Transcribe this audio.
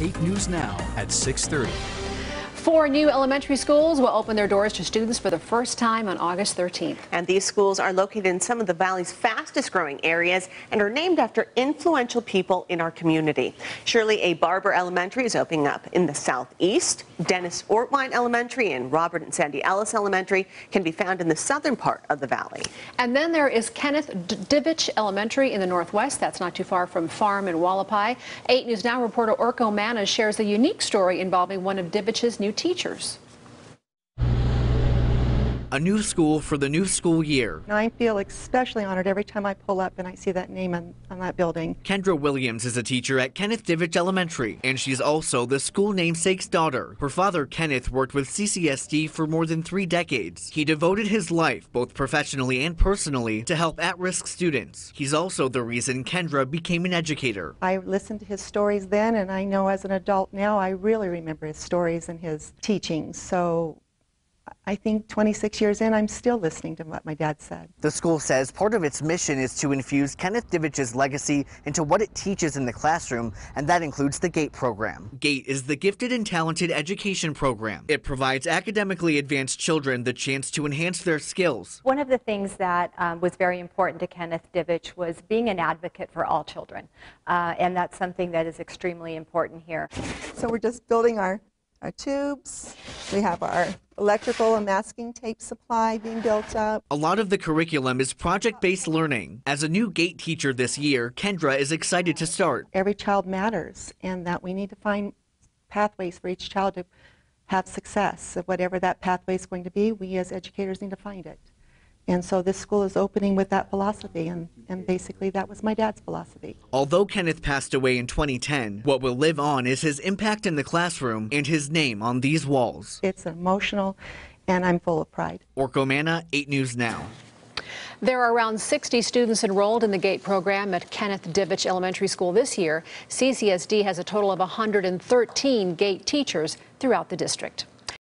8 News Now at 630. Four new elementary schools will open their doors to students for the first time on August 13th. And these schools are located in some of the valley's fastest growing areas and are named after influential people in our community. Shirley A. Barber Elementary is opening up in the southeast. Dennis Ortwein Elementary and Robert and Sandy Ellis Elementary can be found in the southern part of the valley. And then there is Kenneth Divich Elementary in the northwest. That's not too far from Farm and Hualapai. 8 News Now reporter Orko Manna shares a unique story involving one of Divich's new teachers. A new school for the new school year. I feel especially honored every time I pull up and I see that name on, on that building. Kendra Williams is a teacher at Kenneth Divich Elementary, and she's also the school namesake's daughter. Her father, Kenneth, worked with CCSD for more than three decades. He devoted his life, both professionally and personally, to help at risk students. He's also the reason Kendra became an educator. I listened to his stories then, and I know as an adult now, I really remember his stories and his teachings. So I think 26 years in, I'm still listening to what my dad said. The school says part of its mission is to infuse Kenneth Divich's legacy into what it teaches in the classroom, and that includes the GATE program. GATE is the Gifted and Talented Education Program. It provides academically advanced children the chance to enhance their skills. One of the things that um, was very important to Kenneth Divich was being an advocate for all children, uh, and that's something that is extremely important here. So we're just building our our tubes. We have our electrical and masking tape supply being built up. A lot of the curriculum is project-based learning. As a new GATE teacher this year, Kendra is excited to start. Every child matters and that we need to find pathways for each child to have success. So whatever that pathway is going to be, we as educators need to find it. And so this school is opening with that philosophy, and, and basically that was my dad's philosophy. Although Kenneth passed away in 2010, what will live on is his impact in the classroom and his name on these walls. It's emotional, and I'm full of pride. Orko Manna, 8 News Now. There are around 60 students enrolled in the GATE program at Kenneth Divich Elementary School this year. CCSD has a total of 113 GATE teachers throughout the district.